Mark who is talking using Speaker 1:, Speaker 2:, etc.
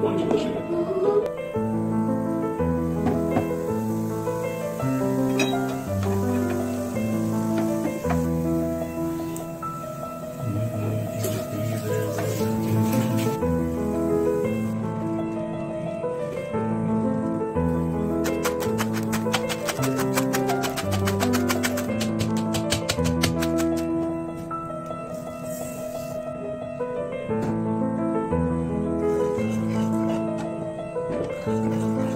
Speaker 1: 뭔지 보시는 Amen.